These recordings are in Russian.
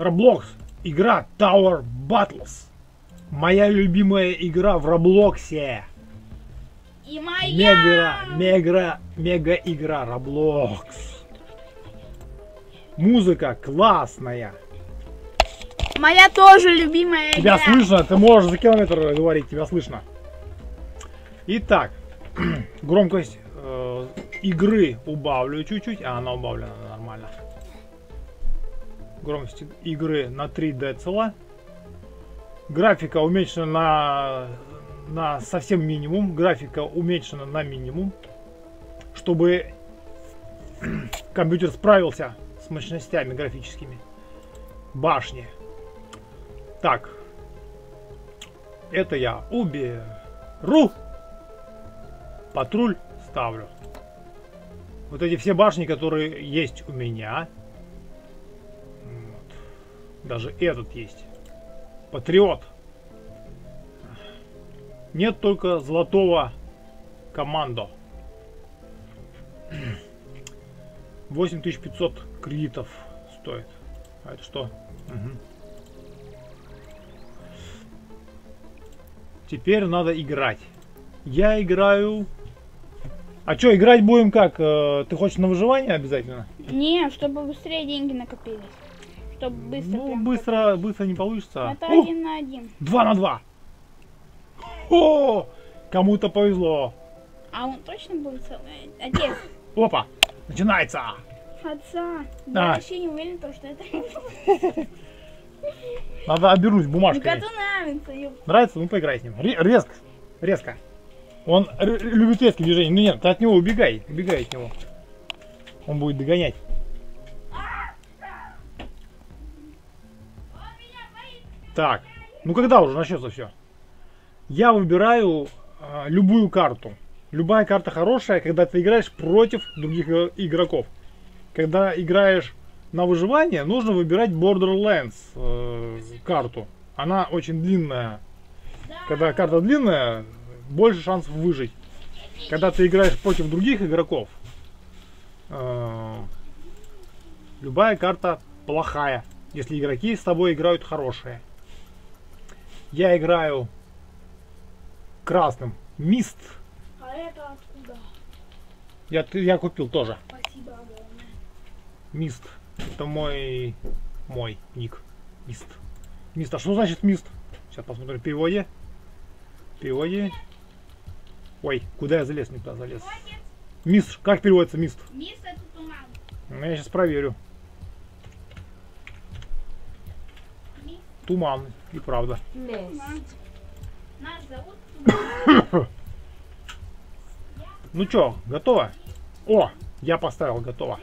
Roblox. Игра Tower Battles. Моя любимая игра в Роблоксе. И моя! Мега, мега, мега игра Roblox. Музыка классная. Моя тоже любимая Тебя игра. слышно? Ты можешь за километр говорить, тебя слышно. Итак, громкость э, игры убавлю чуть-чуть, а она убавлена нормально. Громкость игры на 3 децила. Графика уменьшена на, на совсем минимум. Графика уменьшена на минимум. Чтобы компьютер справился с мощностями графическими. Башни. Так. Это я уберу. Патруль ставлю. Вот эти все башни, которые есть у меня. Даже этот есть. Патриот. Нет только золотого командо. 8500 кредитов стоит. А это что? Мгм. Теперь надо играть. Я играю... А что, играть будем как? Э, Ты хочешь на выживание обязательно? Не, чтобы быстрее деньги накопились. Чтобы быстро ну, быстро, быстро не получится. Это О, один на один. Два на два. О, кому-то повезло. А он точно был целый? Отец. Опа, начинается. Отца. А. Я вообще не уверен, потому что это... Надо обернуть Ну, бумажкой. коту нравится. Ну поиграй с ним. Ре- резко. Резко. Он любит резкие движения. Ну нет, ты от него убегай. Убегай от него. Он будет догонять. Так. Ну когда уже начнется все? Я выбираю а, любую карту. Любая карта хорошая, когда ты играешь против других э, игроков. Когда играешь на выживание, нужно выбирать Borderlands э, карту. Она очень длинная. Когда карта длинная, больше шансов выжить. Когда ты играешь против других игроков, э, любая карта плохая, если игроки с тобой играют хорошие. Я играю красным. Мист. А это откуда? Я, я купил тоже. Спасибо огромное. Мист. Это мой мой ник. Мист. Мист. А что значит мист? Сейчас посмотрим в переводе. В переводе. Ой, куда я залез? Не туда залез. Мист. Как переводится мист? Мисс это туман. Ну, я сейчас проверю. Мисс Туман. И правда. Ну чё, готово? О, я поставил готово.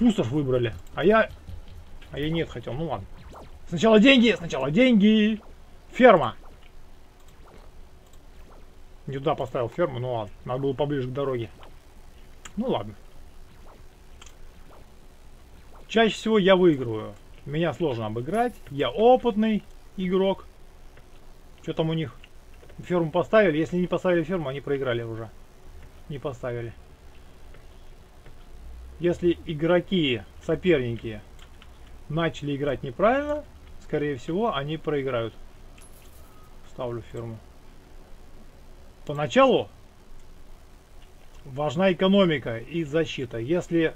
Пустошь выбрали. А я... А я нет хотел. Ну ладно. Сначала деньги, сначала деньги. Ферма. Не туда поставил ферму, ну ладно. Надо было поближе к дороге. Ну ладно. Чаще всего я выигрываю. Меня сложно обыграть. Я опытный игрок. Что там у них? Ферму поставили. Если не поставили ферму, они проиграли уже. Не поставили. Если игроки, соперники начали играть неправильно, скорее всего, они проиграют. Ставлю ферму. Поначалу важна экономика и защита. Если...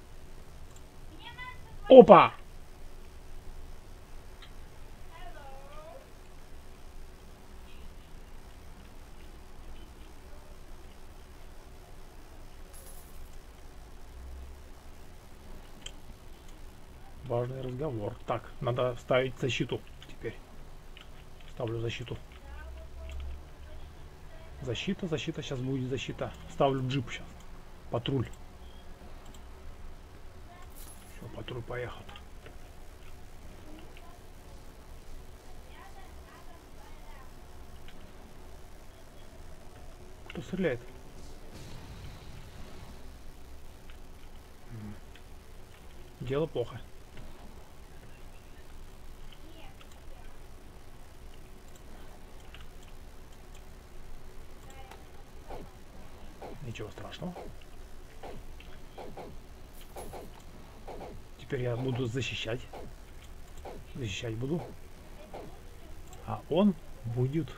Опа! Разговор. Так, надо ставить защиту теперь. Ставлю защиту. Защита, защита, сейчас будет защита. Ставлю джип сейчас. Патруль. Все, патруль поехал. Кто стреляет? Дело плохо. Ничего страшного. Теперь я буду защищать защищать буду. А он будет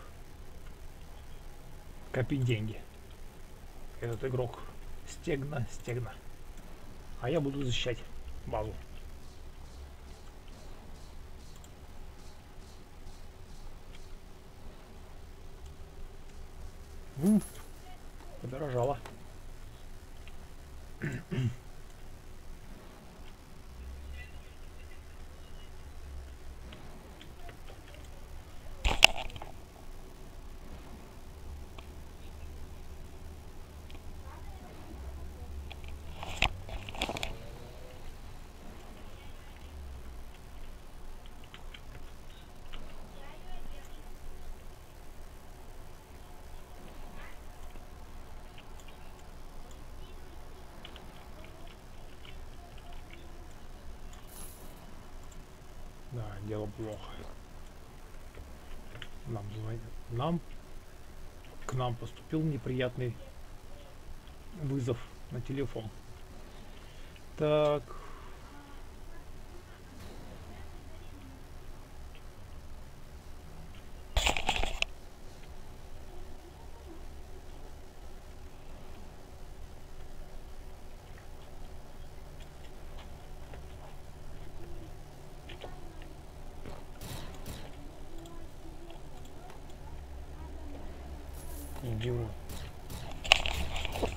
копить деньги. Этот игрок. Стегна, стегна. А я буду защищать базу. Да, дело плохо. Нам звонят. Нам к нам поступил неприятный вызов на телефон. Так. Идиот.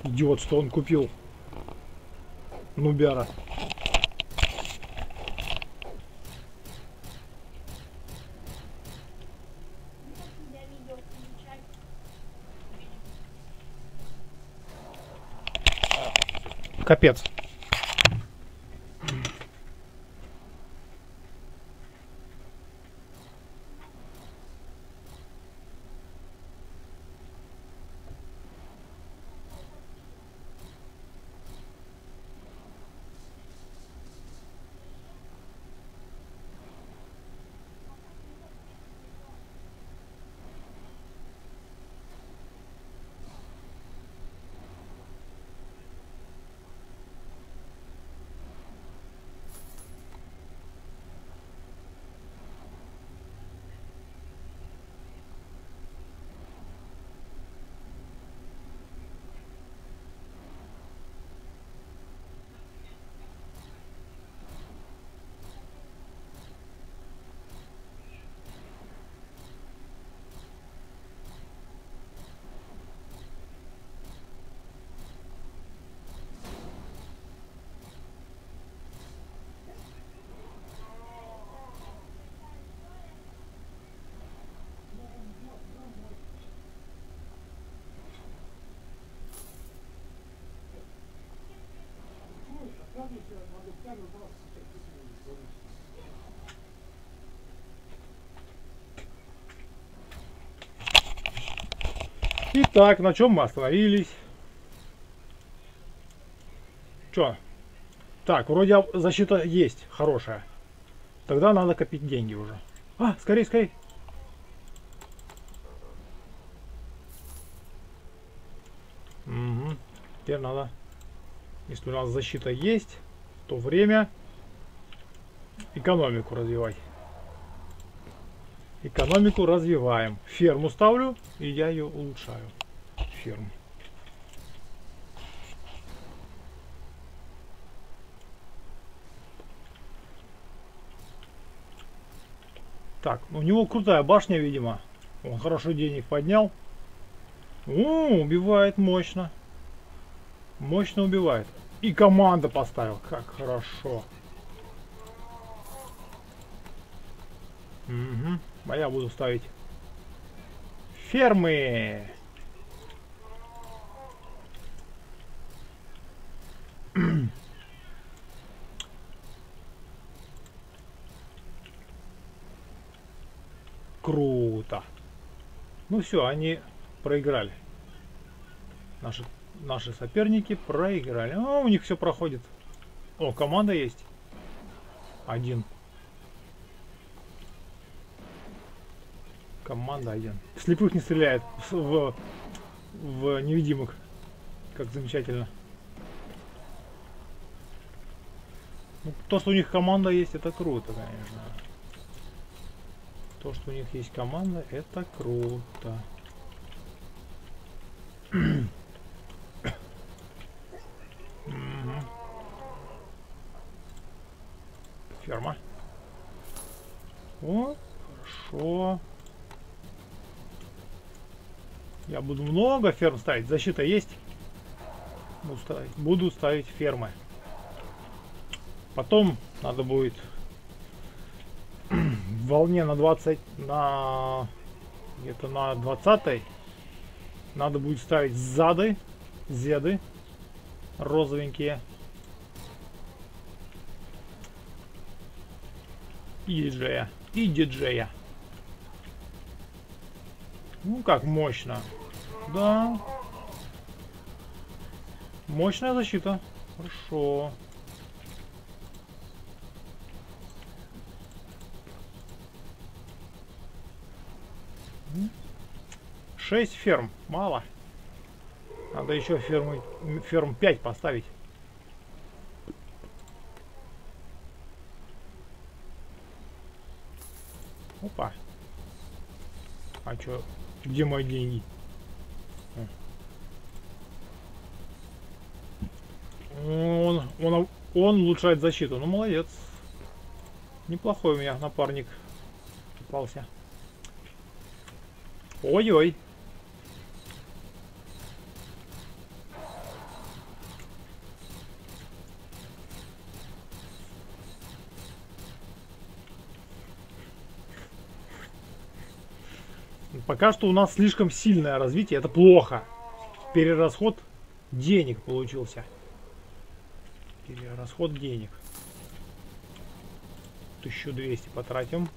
Идиот, что он купил? Нубяра. Капец. Итак, на чем мы остановились? Чё? Так, вроде защита есть, хорошая. Тогда надо копить деньги уже. А, скорей, скорей. Угу. Теперь надо, если у нас защита есть, то время экономику развивать. Экономику развиваем. Ферму ставлю, и я ее улучшаю. Ферму. Так, у него крутая башня, видимо. Он хорошо денег поднял. О, убивает мощно. Мощно убивает. И команда поставил. Как хорошо. Угу. А я буду ставить фермы. Круто. Ну все, они проиграли. Наши, наши соперники проиграли. А, у них все проходит. О, команда есть. Один. Команда один. Слепых не стреляет в, в невидимых. Как замечательно. Ну, то, что у них команда есть, это круто, конечно. То, что у них есть команда, это круто. Ферма. О, хорошо. Я буду много ферм ставить. Защита есть. Буду ставить, буду ставить фермы. Потом надо будет в волне на 20 на где-то на 20 надо будет ставить зады зеды розовенькие и диджея и диджея ну как мощно да мощная защита хорошо 6 ферм. Мало. Надо еще фермы, ферм 5 поставить. Опа. А что? Где мои деньги? Он, он, он улучшает защиту. Ну, молодец. Неплохой у меня напарник попался. Ой-ой. Пока что у нас слишком сильное развитие, это плохо. Перерасход денег получился. Перерасход денег. 1200 потратим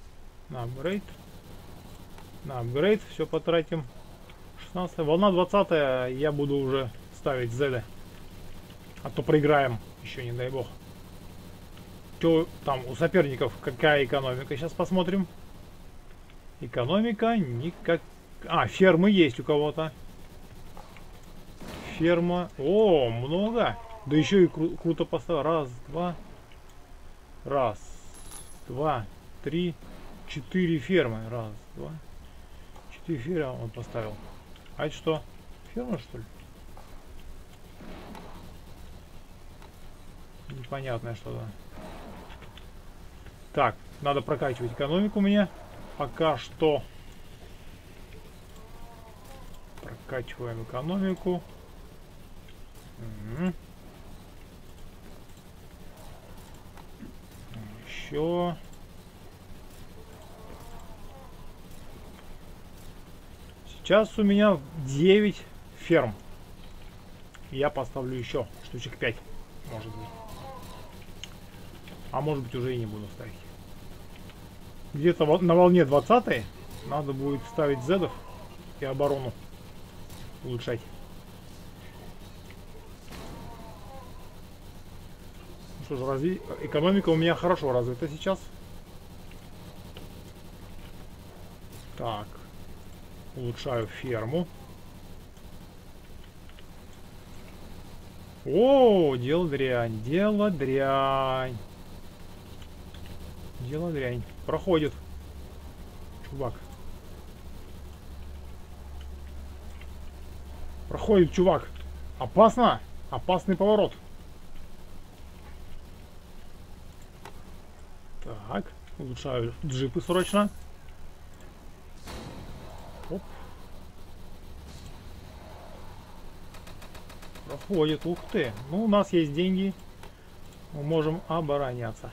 на апгрейд. На апгрейд все потратим. 16 волна 20 я буду уже ставить зеды. А то проиграем еще, не дай бог. Что там у соперников, какая экономика? Сейчас посмотрим. Экономика никак... А, фермы есть у кого-то. Ферма. О, много. Да еще и кру круто поставил. Раз, два. Раз, два, три, четыре фермы. Раз, два. Четыре фермы он поставил. А это что? Ферма, что ли? Непонятное что-то. Так, надо прокачивать экономику мне пока что прокачиваем экономику. Угу. Еще. Сейчас у меня 9 ферм. Я поставлю еще штучек 5, может быть. А может быть уже и не буду ставить где-то на волне 20 надо будет ставить зедов и оборону улучшать. Ну что же, разви... экономика у меня хорошо развита сейчас. Так, улучшаю ферму. О, дело дрянь, дело дрянь. Дело дрянь. Проходит. Чувак. Проходит, чувак. Опасно. Опасный поворот. Так. Улучшаю джипы срочно. Оп. Проходит. Ух ты. Ну, у нас есть деньги. Мы можем обороняться.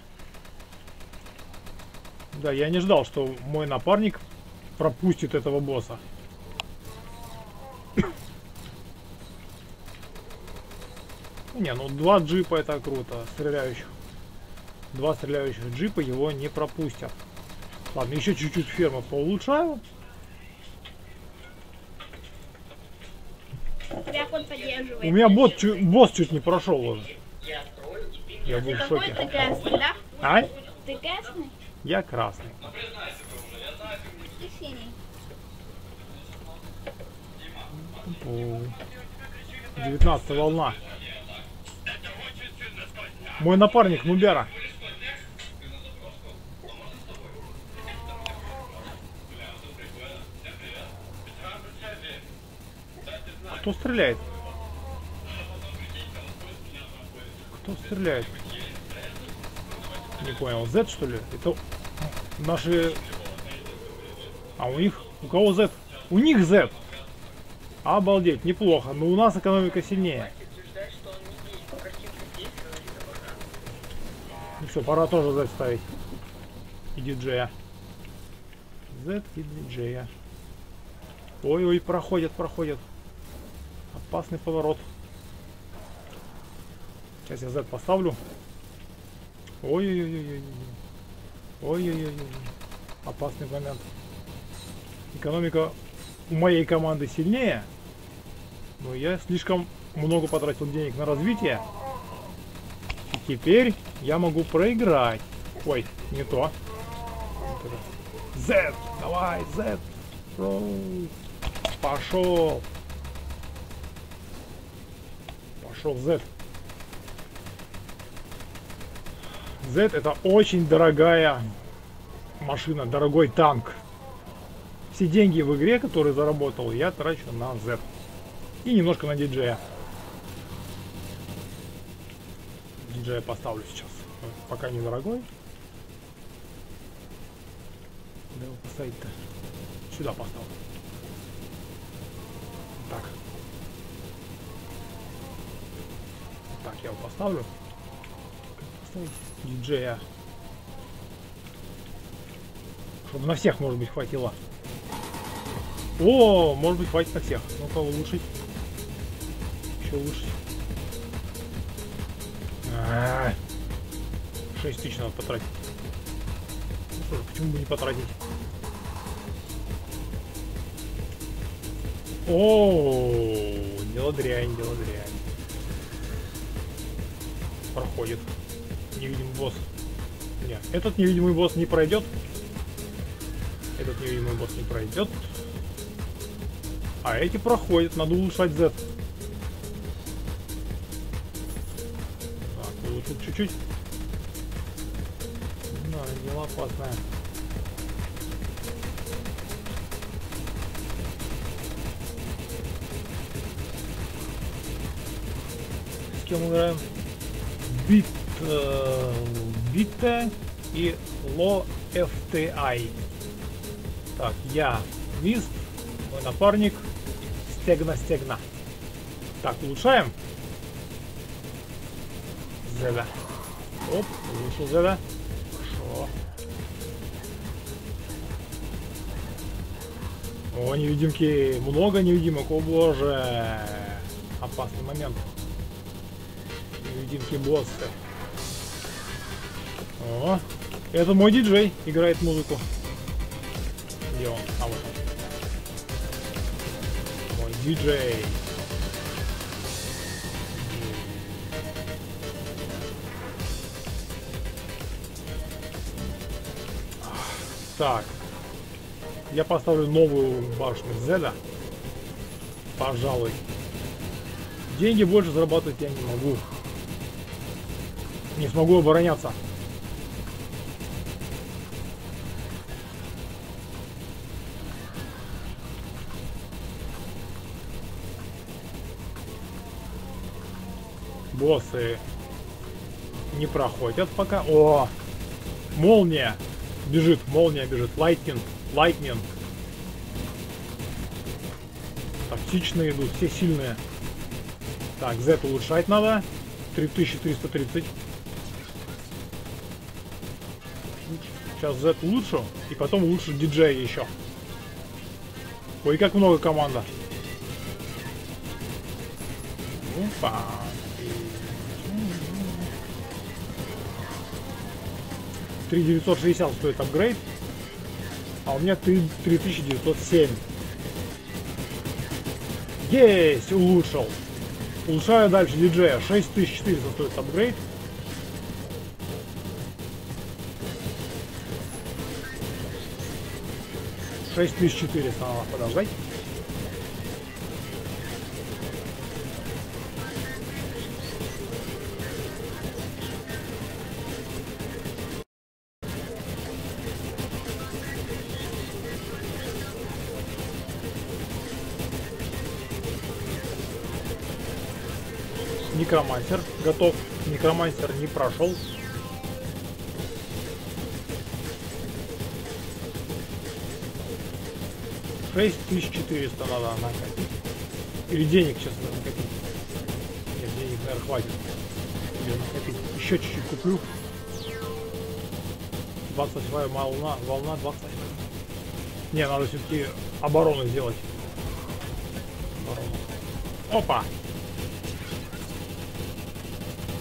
Да, я не ждал, что мой напарник пропустит этого босса. Не, ну два джипа это круто, стреляющих. Два стреляющих джипа его не пропустят. Ладно, еще чуть-чуть ферму поулучшаю. У меня бот, чу, босс чуть не прошел уже. Я был в шоке. Ты красный, да? А? Ты красный? Я красный. Ну признайся ты уже, я знаю, ты Я синий. О, 19 волна. Мой напарник Мубера. Кто стреляет? Кто стреляет? Не понял. Z что ли? Это наши... А у них... У кого Z? У них Z! Обалдеть, неплохо. Но у нас экономика сильнее. Ну все, пора тоже Z ставить. И диджея. Z и диджея. Ой-ой, проходят, проходят. Опасный поворот. Сейчас я Z поставлю. Ой-ой-ой-ой. Ой-ой-ой. Опасный момент. Экономика у моей команды сильнее. Но я слишком много потратил денег на развитие. И теперь я могу проиграть. Ой, не то. Z, давай, Z. Пошел. Пошел Z. Z это очень дорогая машина, дорогой танк. Все деньги в игре, которые заработал, я трачу на Z. И немножко на диджея. Диджея поставлю сейчас. Пока недорогой. Куда его поставить-то? Сюда поставлю. Так. Так, я его поставлю. Как поставить? Диджея. Чтобы на всех, может быть, хватило. О, может быть, хватит на всех. Ну-ка, улучшить. Еще улучшить. А -а -а. 6 тысяч надо потратить. Ну что ж, почему бы не потратить? О, дело дрянь, дело дрянь. Проходит. Невидимый босс. Нет, этот невидимый босс не пройдет. Этот невидимый босс не пройдет. А эти проходят, надо улучшать Z. Так, улучшить чуть-чуть. Да, дело опасное. С кем играем? Бит, э, и Ло FTI. Так, я Мист, мой напарник стегна-стегна. Так, улучшаем. Зеда. Оп, улучшил Зеда. Хорошо. О, невидимки. Много невидимок. О боже. Опасный момент. Невидимки боссы. О, это мой диджей. Играет музыку. Где он? А вот он. диджей. Так. Я поставлю новую башню Зеда. Пожалуй. Деньги больше зарабатывать я не могу. Не смогу обороняться. Боссы не проходят пока. О! Молния! Бежит, молния бежит. Lightning, lightning. Тактичные идут, все сильные. Так, Z улучшать надо. 3330. Сейчас Z улучшу, и потом улучшу диджея еще. Ой, как много команда. Опа. 3960 стоит апгрейд, а у меня 3907. Есть, улучшил. Улучшаю дальше диджея. 6400 стоит апгрейд. Шесть тысяч четыреста надо подождать. Некромансер готов. Некромансер не прошел. Шесть тысяч четыреста надо накопить. Или денег сейчас надо накопить. Нет, денег, наверное, хватит. Или накопить. Еще чуть-чуть куплю. 28 волна, волна 28. Не, надо все-таки оборону сделать. Оборону. Опа!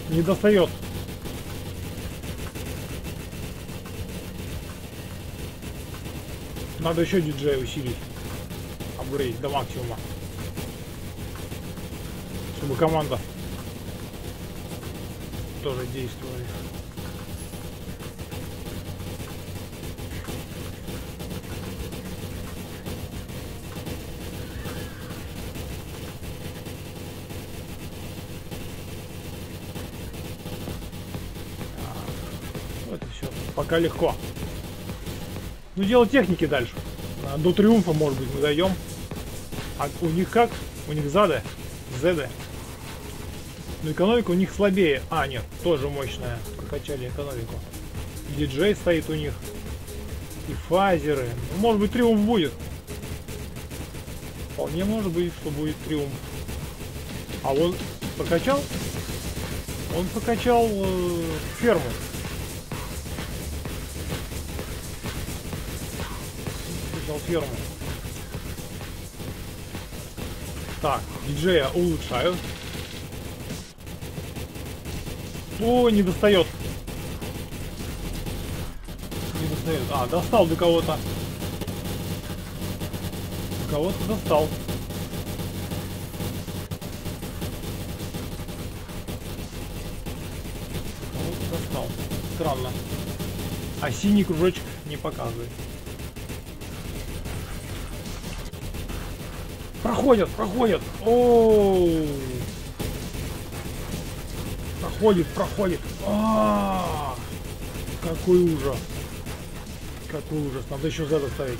Не достает. Надо еще диджея усилить. Апгрейд до максимума. Чтобы команда тоже действовали. Пока легко. Ну, дело техники дальше. А, До триумфа, может быть, мы дойдем. А у них как? У них зады, зеды. Но экономика у них слабее. А, нет, тоже мощная. Прокачали экономику. Диджей стоит у них. И фазеры. Ну, может быть, триумф будет. Вполне может быть, что будет триумф. А он прокачал? Он прокачал э, ферму. Ферму. Так, диджея улучшаю. О, не достает. Не достает. А, достал до кого-то. Кого-то достал. Кого-то достал. Странно. А синий кружочек не показывает. Проходят, проходят. О, проходит, проходит. А, какой ужас. Какой ужас. Надо еще зада ставить.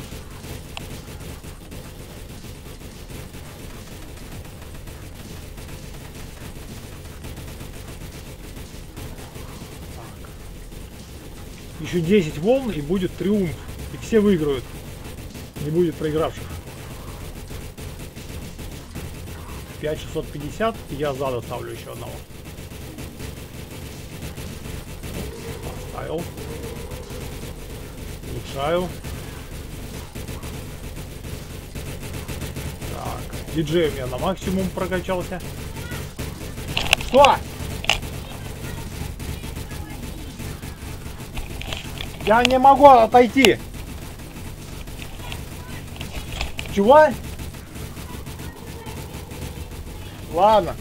Так. Еще 10 волн и будет триумф. И все выиграют. Не будет проигравших. 5650 и я зада ставлю еще одного. Поставил. Улучшаю. Так, диджей у меня на максимум прокачался. Что? Я не могу отойти. Чего? Ладно.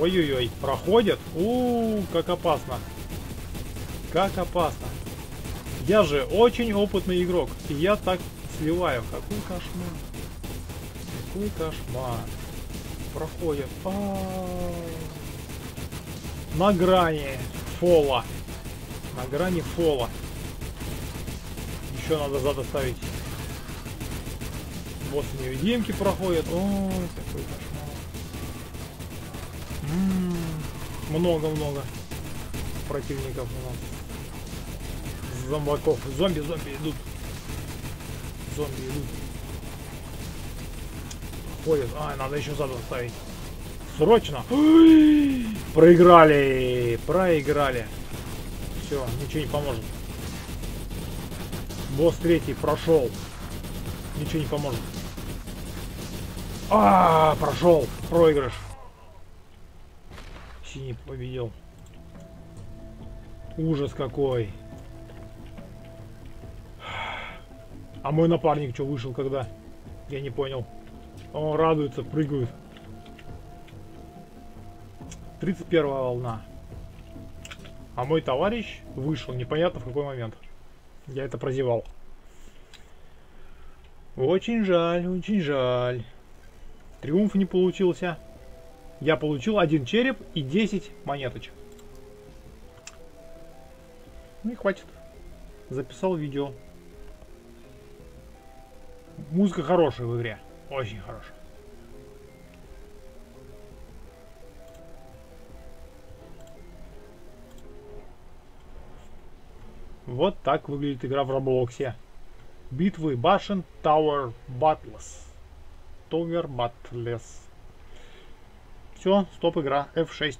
Ой-ой-ой, проходят. У, как опасно. Как опасно. Я же очень опытный игрок, и я так сливаю. Какой кошмар. Какой кошмар. Проходят. А -а -а. На грани фола. На грани фола. Еще надо зада ставить. Босс невидимки проходят. Ой, какой кошмар. М-м, Много-много противников у нас. Зомбаков. Зомби, зомби идут. Зомби идут. Ходят. А, надо еще зада ставить. Срочно. Проиграли. Проиграли. Все, ничего не поможет. Босс третий прошел. Ничего не поможет. А, прошел. Проигрыш. Синий победил. Ужас какой. А мой напарник что вышел когда? Я не понял. Он радуется, прыгают. 31 волна. А мой товарищ вышел, непонятно в какой момент. Я это прозевал. Очень жаль, очень жаль. Триумф не получился. Я получил один череп и 10 монеточек. Ну и хватит. Записал видео. Музыка хорошая в игре. Очень хорошая. Вот так выглядит игра в Роблоксе. Битвы башен Tower Battles. Tower Battles. Все, стоп игра. F6.